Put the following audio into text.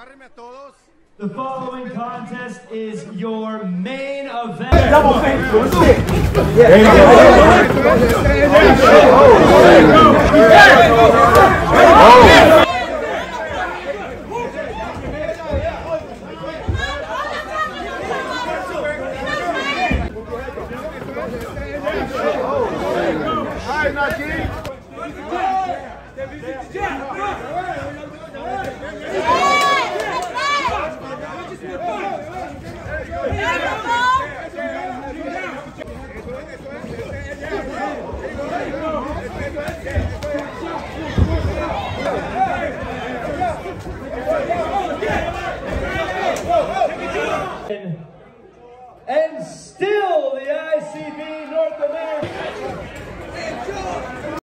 Agárreme a todos. The following contest is your main event. Double fake. Ai, Nadine! And still the eyes.